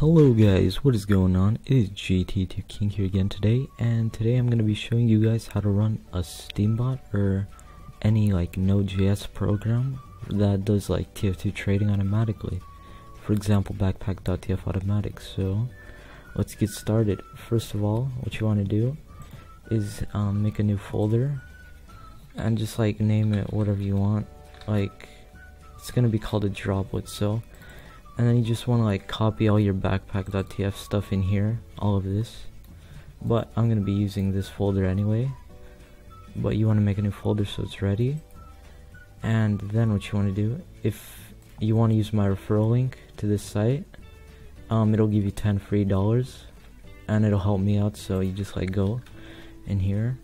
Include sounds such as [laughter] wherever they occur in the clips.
Hello guys, what is going on? It is GT2 King here again today, and today I'm going to be showing you guys how to run a Steambot or any like Node.js program that does like TF2 trading automatically. For example, backpack.tf automatic. So let's get started. First of all, what you want to do is um, make a new folder and just like name it whatever you want. Like it's going to be called a droplet. So and then you just want to like copy all your backpack.tf stuff in here all of this. But I'm gonna be using this folder anyway. But you want to make a new folder so it's ready. And then what you want to do if you want to use my referral link to this site um, it'll give you 10 free dollars. And it'll help me out so you just like go in here.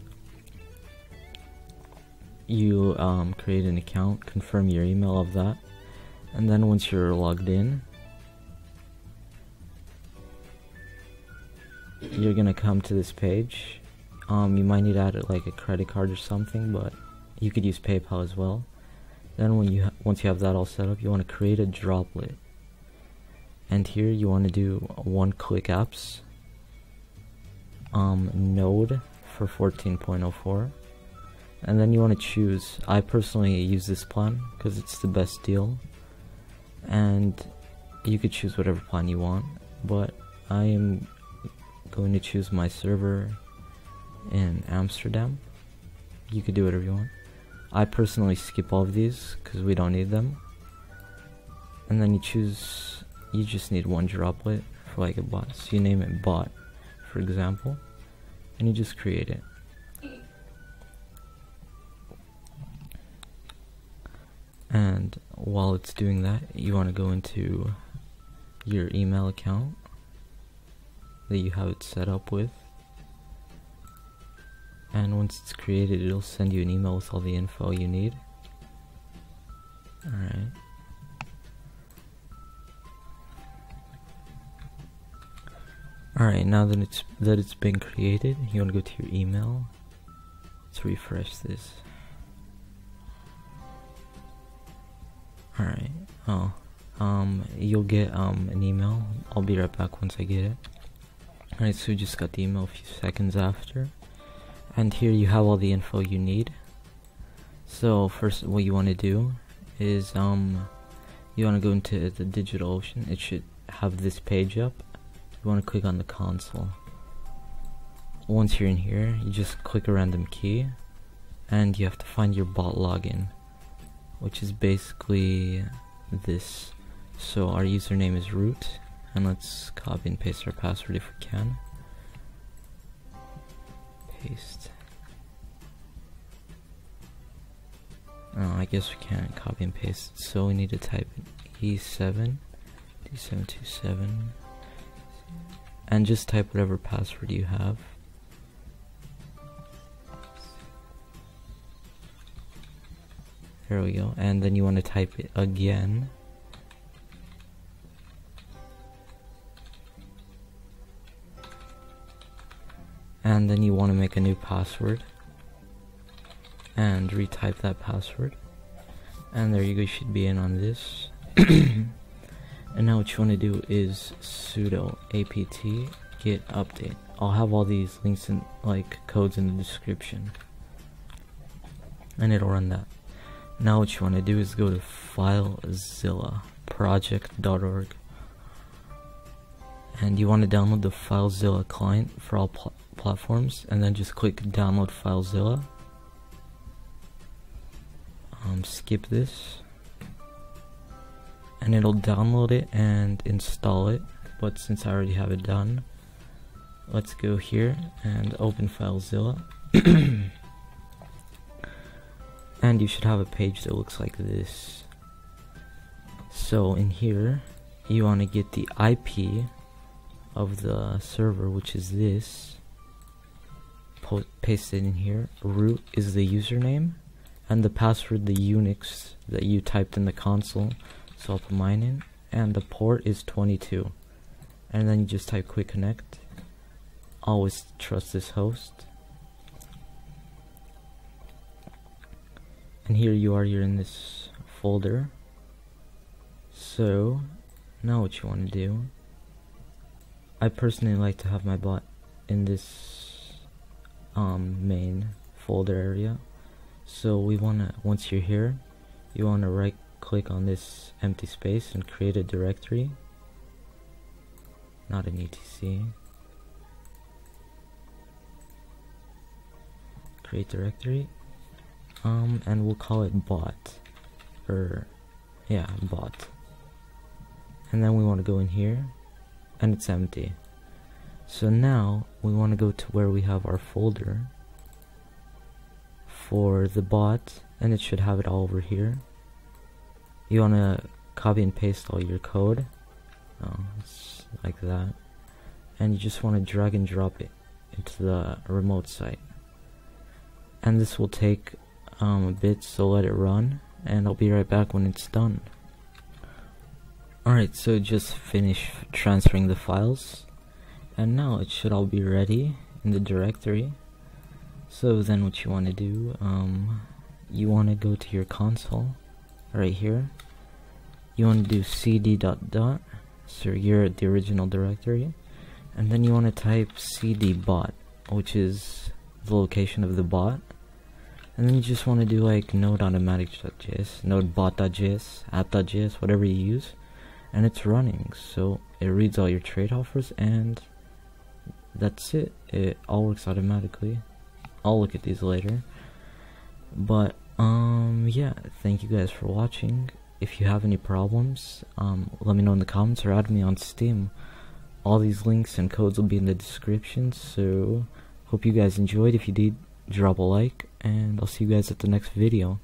You um, create an account confirm your email of that. And then once you're logged in you're gonna come to this page. Um, you might need to add like a credit card or something but you could use PayPal as well. Then when you once you have that all set up you want to create a droplet. And here you want to do one click apps. Um, node for 14.04 and then you want to choose I personally use this plan because it's the best deal. And you could choose whatever plan you want but I am going to choose my server in Amsterdam. You could do whatever you want. I personally skip all of these because we don't need them. And then you choose you just need one droplet for like a bot. So you name it bot for example and you just create it. And while it's doing that you want to go into your email account that you have it set up with and once it's created it'll send you an email with all the info you need alright alright now that it's that it's been created you want to go to your email let's refresh this Alright. Oh. Um, you'll get um an email. I'll be right back once I get it. Alright, so just got the email a few seconds after. And here you have all the info you need. So first what you want to do is um you want to go into the DigitalOcean. It should have this page up. You want to click on the console. Once you're in here, you just click a random key and you have to find your bot login which is basically this. So our username is root, and let's copy and paste our password if we can. Paste. Oh, I guess we can't copy and paste, so we need to type in E7, D727, and just type whatever password you have. There we go. And then you want to type it again. And then you want to make a new password. And retype that password. And there you go, you should be in on this. [coughs] and now what you want to do is sudo apt get update. I'll have all these links and like codes in the description. And it'll run that. Now what you want to do is go to FileZilla project.org and you want to download the FileZilla client for all platforms and then just click download FileZilla. Um, skip this. And it'll download it and install it. But since I already have it done let's go here and open FileZilla. [coughs] And you should have a page that looks like this. So in here you want to get the IP of the server which is this paste it in here. Root is the username and the password the Unix that you typed in the console. So I'll put mine in. And the port is 22 and then you just type quick connect. Always trust this host. And here you are you're in this folder. So now what you want to do? I personally like to have my bot in this um, main folder area. So we want to, once you're here, you want to right click on this empty space and create a directory. Not an etc. Create directory. Um, and we'll call it bot. Or, yeah, bot. And then we want to go in here, and it's empty. So now we want to go to where we have our folder for the bot and it should have it all over here. You want to copy and paste all your code. Oh, like that. And you just want to drag and drop it into the remote site. And this will take um, a bit, so let it run. And I'll be right back when it's done. Alright, so just finish transferring the files and now it should all be ready in the directory. So then what you want to do um, you want to go to your console right here. You want to do cd dot dot so you're at the original directory. And then you want to type cd bot which is the location of the bot. And then you just want to do like node automatic.js node bot.js app.js whatever you use. And it's running so it reads all your trade offers and that's it. It all works automatically. I'll look at these later. But um yeah thank you guys for watching. If you have any problems um let me know in the comments or add me on steam. All these links and codes will be in the description so hope you guys enjoyed. If you did drop a like and I'll see you guys at the next video